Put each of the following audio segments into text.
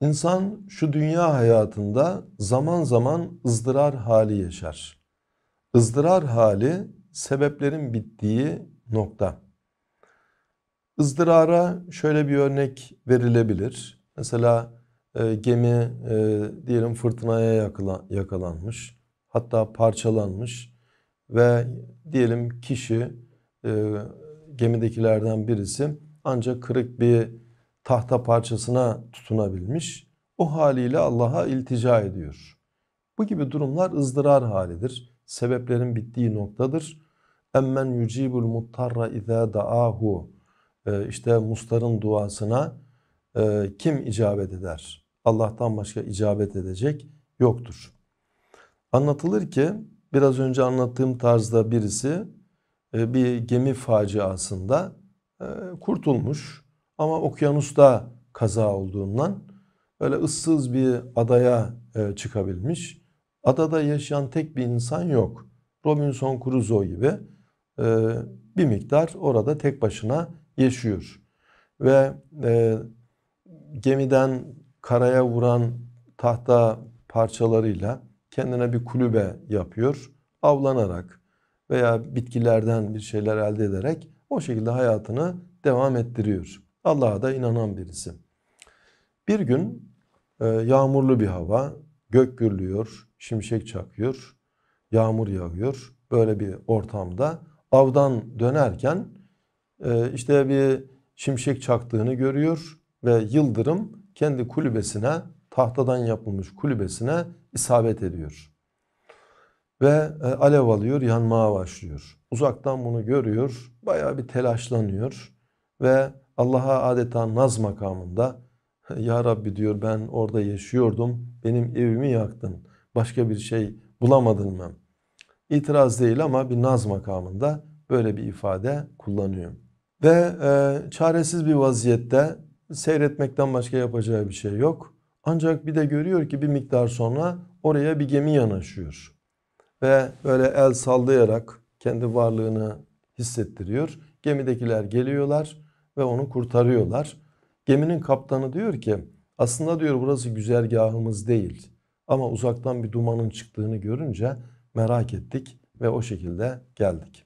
İnsan şu dünya hayatında zaman zaman ızdırar hali yaşar. Izdırar hali sebeplerin bittiği nokta. Izdırara şöyle bir örnek verilebilir. Mesela e, gemi e, diyelim fırtınaya yakala, yakalanmış, hatta parçalanmış ve diyelim kişi e, gemidekilerden birisi ancak kırık bir tahta parçasına tutunabilmiş. O haliyle Allah'a iltica ediyor. Bu gibi durumlar ızdırar halidir. Sebeplerin bittiği noktadır. Emmen yucibul muttarra izâ da'ahu. Ee, işte mustarın duasına e, kim icabet eder? Allah'tan başka icabet edecek yoktur. Anlatılır ki biraz önce anlattığım tarzda birisi e, bir gemi faciasında e, kurtulmuş ama okyanusta kaza olduğundan böyle ıssız bir adaya e, çıkabilmiş. Adada yaşayan tek bir insan yok. Robinson Crusoe gibi bir miktar orada tek başına yaşıyor. Ve gemiden karaya vuran tahta parçalarıyla kendine bir kulübe yapıyor. Avlanarak veya bitkilerden bir şeyler elde ederek o şekilde hayatını devam ettiriyor. Allah'a da inanan birisi. Bir gün e, yağmurlu bir hava, gök gürlüyor, şimşek çakıyor, yağmur yağıyor. Böyle bir ortamda avdan dönerken e, işte bir şimşek çaktığını görüyor ve yıldırım kendi kulübesine, tahtadan yapılmış kulübesine isabet ediyor. Ve e, alev alıyor, yanmaya başlıyor. Uzaktan bunu görüyor, bayağı bir telaşlanıyor ve Allah'a adeta naz makamında Ya Rabbi diyor ben orada yaşıyordum, benim evimi yaktın, başka bir şey bulamadın mı? İtiraz değil ama bir naz makamında böyle bir ifade kullanıyor. Ve e, çaresiz bir vaziyette seyretmekten başka yapacağı bir şey yok. Ancak bir de görüyor ki bir miktar sonra oraya bir gemi yanaşıyor. Ve böyle el sallayarak kendi varlığını hissettiriyor. Gemidekiler geliyorlar ve onu kurtarıyorlar. Geminin kaptanı diyor ki aslında diyor burası güzergahımız değil. Ama uzaktan bir dumanın çıktığını görünce merak ettik ve o şekilde geldik.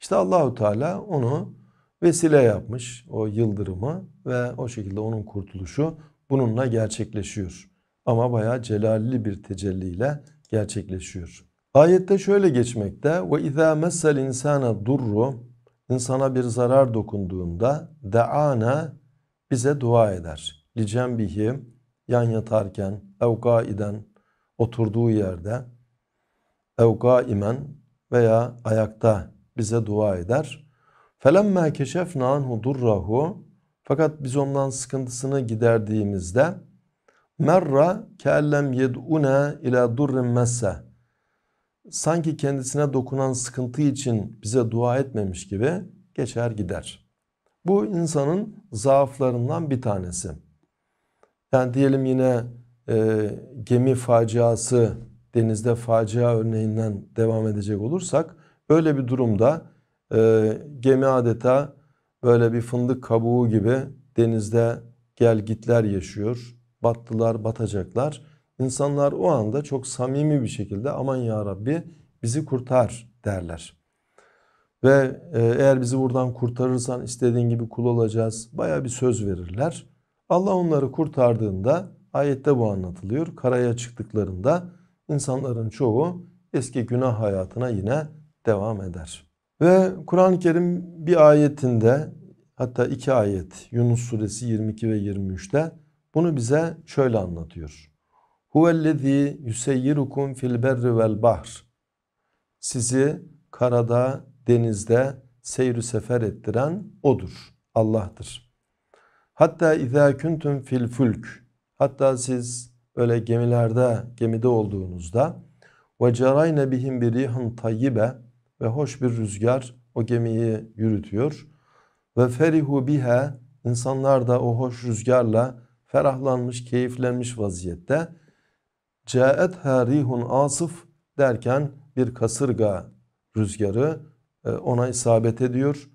İşte Allahu Teala onu vesile yapmış o yıldırımı ve o şekilde onun kurtuluşu bununla gerçekleşiyor. Ama bayağı celalli bir tecelliyle gerçekleşiyor. Ayette şöyle geçmekte ve izâ messel insâne durru insana bir zarar dokunduğunda de'ana bize dua eder. Licembihi yan yatarken ev gaiden oturduğu yerde ev gaimen veya ayakta bize dua eder. Felemme keşefna anhu durrahu fakat biz ondan sıkıntısını giderdiğimizde merra keellem yed'una ila durrin messe sanki kendisine dokunan sıkıntı için bize dua etmemiş gibi geçer gider. Bu insanın zaaflarından bir tanesi. Yani diyelim yine e, gemi faciası, denizde facia örneğinden devam edecek olursak öyle bir durumda e, gemi adeta böyle bir fındık kabuğu gibi denizde gel gitler yaşıyor. Battılar, batacaklar. İnsanlar o anda çok samimi bir şekilde aman ya Rabbi bizi kurtar derler. Ve e, eğer bizi buradan kurtarırsan istediğin gibi kul olacağız. Baya bir söz verirler. Allah onları kurtardığında ayette bu anlatılıyor. Karaya çıktıklarında insanların çoğu eski günah hayatına yine devam eder. Ve Kur'an-ı Kerim bir ayetinde hatta iki ayet Yunus suresi 22 ve 23'te bunu bize şöyle anlatıyor. Huvellezî yuseyyirukum fil berri vel bahr. Sizi karada, denizde seyri sefer ettiren odur. Allah'tır. Hatta izâ kuntum fil fulk. Hatta siz öyle gemilerde, gemide olduğunuzda ve cerayne bihim bir rihan tayyibe ve hoş bir rüzgar o gemiyi yürütüyor. Ve ferihu biha insanlar da o hoş rüzgarla ferahlanmış, keyiflenmiş vaziyette Caetha rihun asıf derken bir kasırga rüzgarı e, ona isabet ediyor.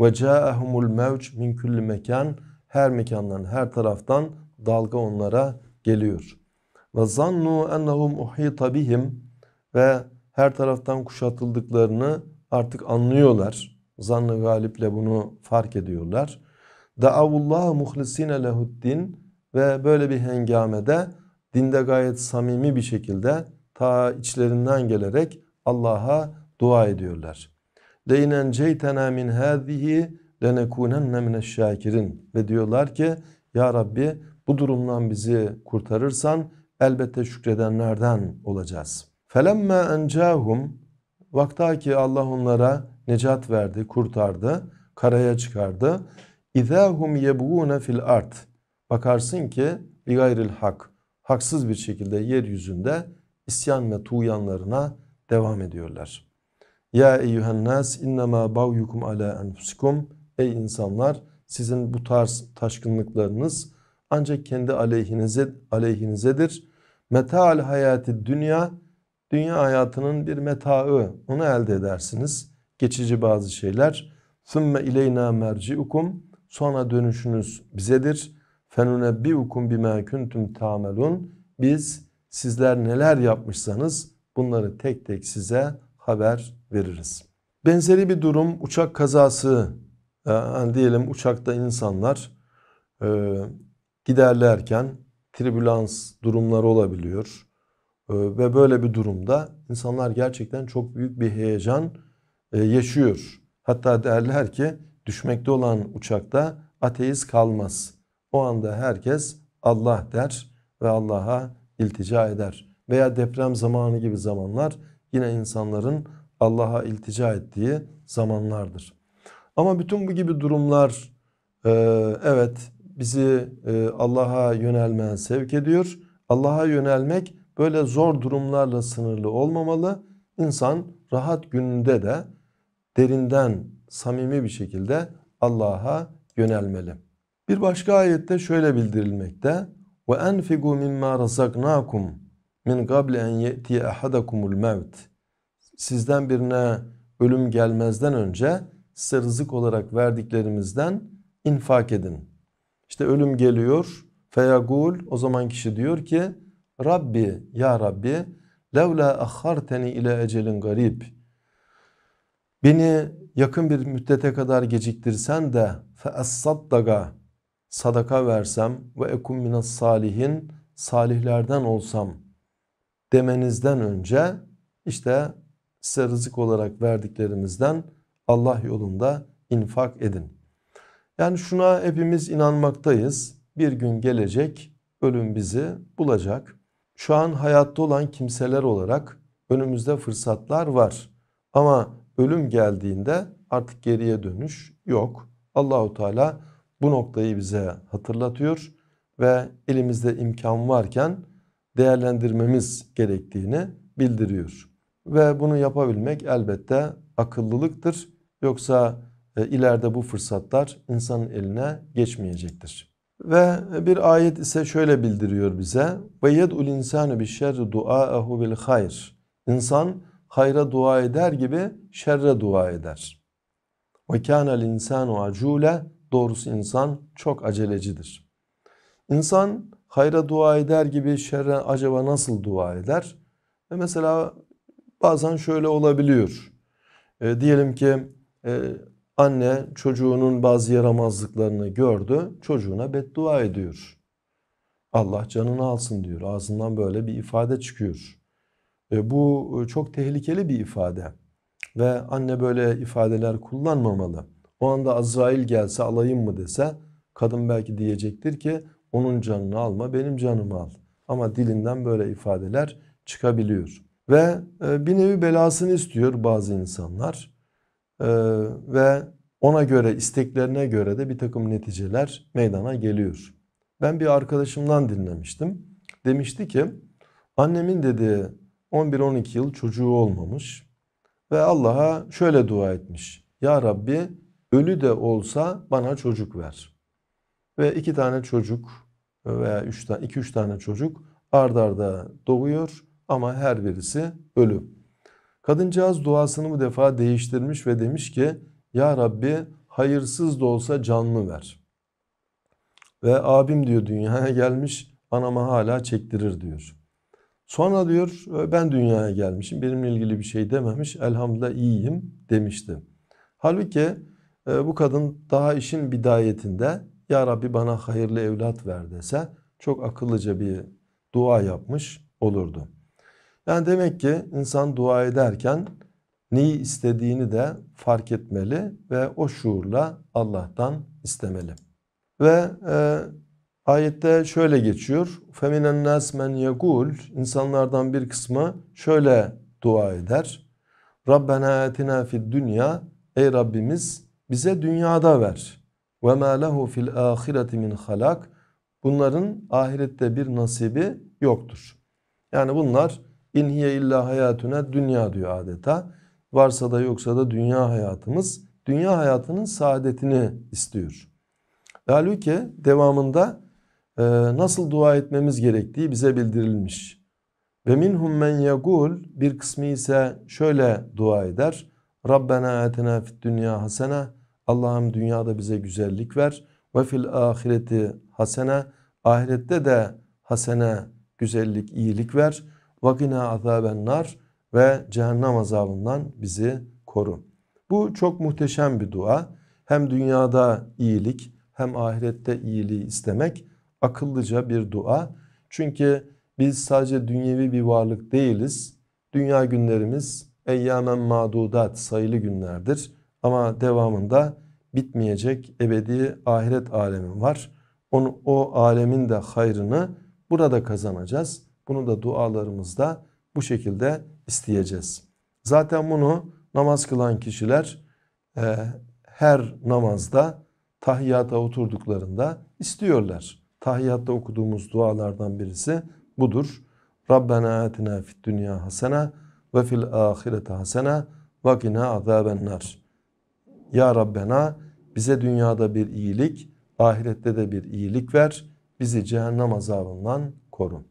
Ve caehumul mevc min kulli mekan her mekandan her taraftan dalga onlara geliyor. Ve zannu ennehum uhita bihim ve her taraftan kuşatıldıklarını artık anlıyorlar. Zannı galiple bunu fark ediyorlar. Da'avullah muhlisine lehuddin ve böyle bir hengamede dinde gayet samimi bir şekilde ta içlerinden gelerek Allah'a dua ediyorlar. Leynen ceytena min hâzihi lenekunenne mineşşâkirin ve diyorlar ki ya Rabbi bu durumdan bizi kurtarırsan elbette şükredenlerden olacağız. Felemme encahum vakta ki Allah onlara necat verdi, kurtardı, karaya çıkardı. İzahum yebğune fil art. Bakarsın ki bi gayril hak. Haksız bir şekilde yeryüzünde isyan ve tuğyanlarına devam ediyorlar. Ya eyyühen nas innema bavyukum ala enfusikum. Ey insanlar sizin bu tarz taşkınlıklarınız ancak kendi aleyhinize aleyhinizedir. Metal hayati dünya dünya hayatının bir metaı onu elde edersiniz. Geçici bazı şeyler. Sümme ileyna merciukum sonra dönüşünüz bizedir. Fenunebbiukum bima kuntum tamelun. Biz sizler neler yapmışsanız bunları tek tek size haber veririz. Benzeri bir durum uçak kazası yani diyelim uçakta insanlar e, giderlerken tribülans durumları olabiliyor. E, ve böyle bir durumda insanlar gerçekten çok büyük bir heyecan e, yaşıyor. Hatta derler ki düşmekte olan uçakta ateist kalmaz. O anda herkes Allah der ve Allah'a iltica eder. Veya deprem zamanı gibi zamanlar yine insanların Allah'a iltica ettiği zamanlardır. Ama bütün bu gibi durumlar e, evet bizi e, Allah'a yönelmeye sevk ediyor. Allah'a yönelmek böyle zor durumlarla sınırlı olmamalı. İnsan rahat gününde de derinden samimi bir şekilde Allah'a yönelmeli. Bir başka ayette şöyle bildirilmekte. Ve enfigu mimma razaknakum min qabli en yetiye ahadakumul mevt. Sizden birine ölüm gelmezden önce size olarak verdiklerimizden infak edin. İşte ölüm geliyor. Feyagul o zaman kişi diyor ki Rabbi ya Rabbi levla akharteni ile ecelin garib. Beni yakın bir müddete kadar geciktirsen de fe saddaga sadaka versem ve ekum minas salihin salihlerden olsam demenizden önce işte size rızık olarak verdiklerimizden Allah yolunda infak edin. Yani şuna hepimiz inanmaktayız. Bir gün gelecek ölüm bizi bulacak. Şu an hayatta olan kimseler olarak önümüzde fırsatlar var. Ama ölüm geldiğinde artık geriye dönüş yok. Allahu Teala bu noktayı bize hatırlatıyor ve elimizde imkan varken değerlendirmemiz gerektiğini bildiriyor. Ve bunu yapabilmek elbette akıllılıktır. Yoksa e, ileride bu fırsatlar insanın eline geçmeyecektir. Ve bir ayet ise şöyle bildiriyor bize. Bi şerri duaahu bil hayr. İnsan hayra dua eder gibi şerre dua eder. Kânel insanu acule. Doğrusu insan çok acelecidir. İnsan hayra dua eder gibi şerre acaba nasıl dua eder? Ve mesela bazen şöyle olabiliyor. E, diyelim ki e, anne çocuğunun bazı yaramazlıklarını gördü. Çocuğuna beddua ediyor. Allah canını alsın diyor. Ağzından böyle bir ifade çıkıyor. E, bu e, çok tehlikeli bir ifade. Ve anne böyle ifadeler kullanmamalı. O anda Azrail gelse alayım mı dese kadın belki diyecektir ki onun canını alma benim canımı al. Ama dilinden böyle ifadeler çıkabiliyor. Ve e, bir nevi belasını istiyor bazı insanlar. E, ve ona göre isteklerine göre de bir takım neticeler meydana geliyor. Ben bir arkadaşımdan dinlemiştim. Demişti ki annemin dedi 11-12 yıl çocuğu olmamış ve Allah'a şöyle dua etmiş. Ya Rabbi ölü de olsa bana çocuk ver. Ve iki tane çocuk veya üç tane, iki üç tane çocuk ard arda doğuyor ama her birisi ölü. Kadıncağız duasını bu defa değiştirmiş ve demiş ki Ya Rabbi hayırsız da olsa canlı ver. Ve abim diyor dünyaya gelmiş anama hala çektirir diyor. Sonra diyor ben dünyaya gelmişim benimle ilgili bir şey dememiş elhamdülillah iyiyim demişti. Halbuki bu kadın daha işin bidayetinde ya Rabbi bana hayırlı evlat ver dese çok akıllıca bir dua yapmış olurdu. Yani demek ki insan dua ederken neyi istediğini de fark etmeli ve o şuurla Allah'tan istemeli. Ve e, ayette şöyle geçiyor. Feminen nas men yekul insanlardan bir kısmı şöyle dua eder. Rabbena atina fid dünya ey Rabbimiz bize dünyada ver. Ve ma lehu fil ahireti min halak bunların ahirette bir nasibi yoktur. Yani bunlar inhiye illa hayatuna dünya diyor adeta. Varsa da yoksa da dünya hayatımız dünya hayatının saadetini istiyor. Halbuki devamında e, nasıl dua etmemiz gerektiği bize bildirilmiş. Ve minhum men yegul bir kısmı ise şöyle dua eder. Rabbena atina fid dünya hasene Allah'ım dünyada bize güzellik ver ve fil ahireti hasene ahirette de hasene güzellik iyilik ver ve gina azaben nar ve cehennem azabından bizi koru. Bu çok muhteşem bir dua. Hem dünyada iyilik hem ahirette iyiliği istemek akıllıca bir dua. Çünkü biz sadece dünyevi bir varlık değiliz. Dünya günlerimiz eyyamen madudat sayılı günlerdir. Ama devamında bitmeyecek ebedi ahiret alemi var. Onu, o alemin de hayrını burada kazanacağız. Bunu da dualarımızda bu şekilde isteyeceğiz. Zaten bunu namaz kılan kişiler e, her namazda tahiyyata oturduklarında istiyorlar. Tahiyyatta okuduğumuz dualardan birisi budur. Rabbena atina fid dünya hasene ve fil ahirete hasene ve qina azabennar. Ya Rabbena bize dünyada bir iyilik, ahirette de bir iyilik ver. Bizi cehennem azabından koru.